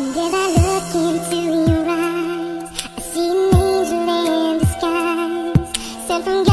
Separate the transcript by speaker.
Speaker 1: And as I look into your eyes, I see an angel in disguise, sent from